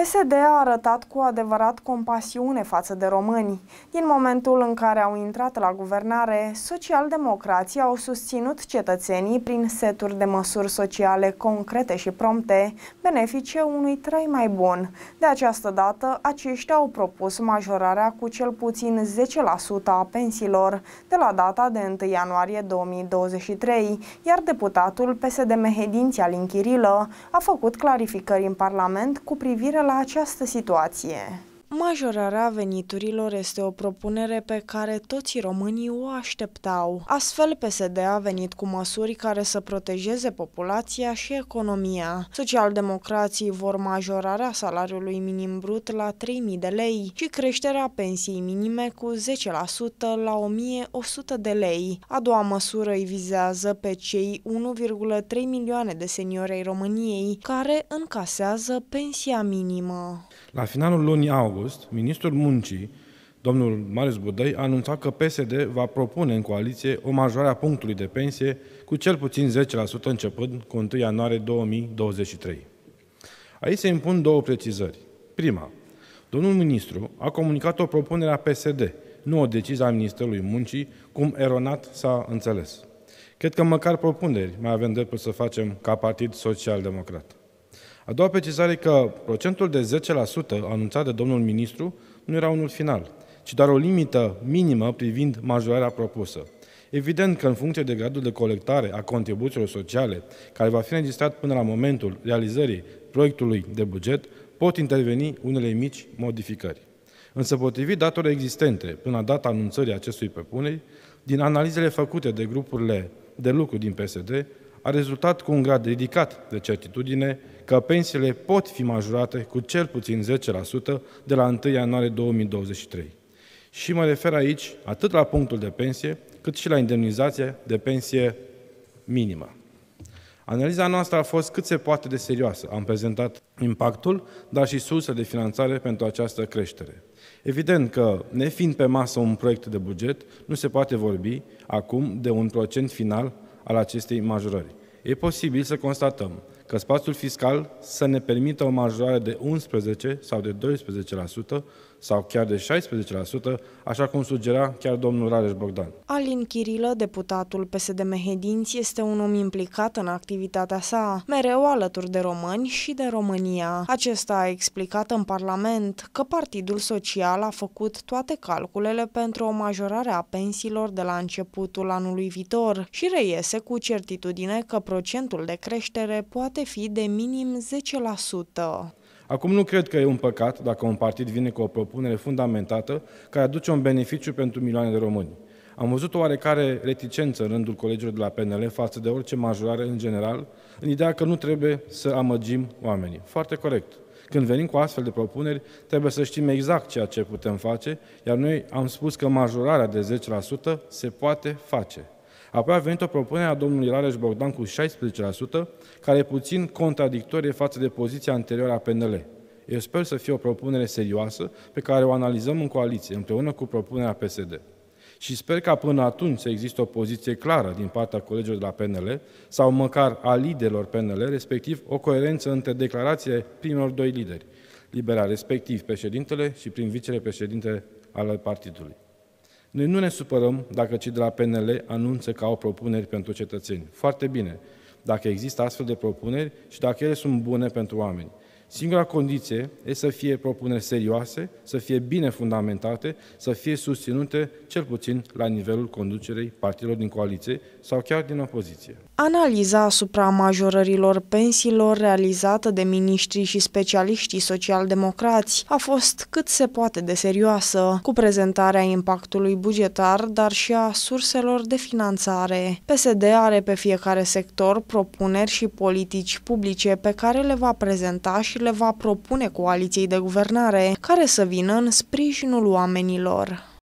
PSD a arătat cu adevărat compasiune față de români. Din momentul în care au intrat la guvernare, socialdemocrații au susținut cetățenii prin seturi de măsuri sociale concrete și prompte, benefice unui trai mai bun. De această dată, aceștia au propus majorarea cu cel puțin 10% a pensiilor de la data de 1 ianuarie 2023, iar deputatul PSD Mehedinți Alin Chirilă a făcut clarificări în Parlament cu privire la această situație. Majorarea veniturilor este o propunere pe care toți românii o așteptau. Astfel, PSD a venit cu măsuri care să protejeze populația și economia. Socialdemocrații vor majorarea salariului minim brut la 3.000 de lei și creșterea pensiei minime cu 10% la 1.100 de lei. A doua măsură îi vizează pe cei 1,3 milioane de seniori ai României care încasează pensia minimă. La finalul lunii august, ministrul muncii, domnul Marius Budăi, a anunțat că PSD va propune în coaliție o majorare a punctului de pensie cu cel puțin 10% începând cu 1 ianuarie 2023. Aici se impun două precizări. Prima, domnul ministru a comunicat o propunere a PSD, nu o decizie a Ministerului Muncii, cum eronat s-a înțeles. Cred că măcar propuneri mai avem dreptul să facem ca Partid Social-Democrat. A doua precizare e că procentul de 10% anunțat de domnul ministru nu era unul final, ci doar o limită minimă privind majorarea propusă. Evident că în funcție de gradul de colectare a contribuțiilor sociale, care va fi înregistrat până la momentul realizării proiectului de buget, pot interveni unele mici modificări. Însă, potrivit datorilor existente până la data anunțării acestui propuneri, din analizele făcute de grupurile de lucru din PSD, a rezultat cu un grad ridicat de certitudine că pensiile pot fi majorate cu cel puțin 10% de la 1 ianuarie 2023. Și mă refer aici atât la punctul de pensie, cât și la indemnizația de pensie minimă. Analiza noastră a fost cât se poate de serioasă. Am prezentat impactul, dar și surse de finanțare pentru această creștere. Evident că, nefiind pe masă un proiect de buget, nu se poate vorbi acum de un procent final al acestei majorări. E posibil să constatăm că spațiul fiscal să ne permită o majorare de 11 sau de 12% sau chiar de 16%, așa cum sugera chiar domnul Rareș Bogdan. Alin Chirilă, deputatul PSD Mehedinți, este un om implicat în activitatea sa, mereu alături de români și de România. Acesta a explicat în Parlament că Partidul Social a făcut toate calculele pentru o majorare a pensiilor de la începutul anului viitor și reiese cu certitudine că procentul de creștere poate fi de minim 10%. Acum nu cred că e un păcat dacă un partid vine cu o propunere fundamentată care aduce un beneficiu pentru milioane de români. Am văzut o oarecare reticență în rândul colegilor de la PNL față de orice majorare în general, în ideea că nu trebuie să amăgim oamenii. Foarte corect. Când venim cu astfel de propuneri, trebuie să știm exact ceea ce putem face, iar noi am spus că majorarea de 10% se poate face. Apoi a venit o propunere a domnului Rareș Bogdan cu 16%, care e puțin contradictorie față de poziția anterioară a PNL. Eu sper să fie o propunere serioasă pe care o analizăm în coaliție, împreună cu propunerea PSD. Și sper ca până atunci să existe o poziție clară din partea colegilor de la PNL sau măcar a liderilor PNL, respectiv o coerență între declarațiile primilor doi lideri, libera respectiv președintele și prin vicele președinte al partidului. Noi nu ne supărăm dacă cei de la PNL anunță că au propuneri pentru cetățeni. Foarte bine, dacă există astfel de propuneri și dacă ele sunt bune pentru oameni. Singura condiție este să fie propuneri serioase, să fie bine fundamentate, să fie susținute cel puțin la nivelul conducerei partidelor din coaliție sau chiar din opoziție. Analiza asupra majorărilor pensiilor realizată de miniștrii și specialiștii social-democrați a fost cât se poate de serioasă, cu prezentarea impactului bugetar, dar și a surselor de finanțare. PSD are pe fiecare sector propuneri și politici publice pe care le va prezenta și le va propune coaliției de guvernare, care să vină în sprijinul oamenilor.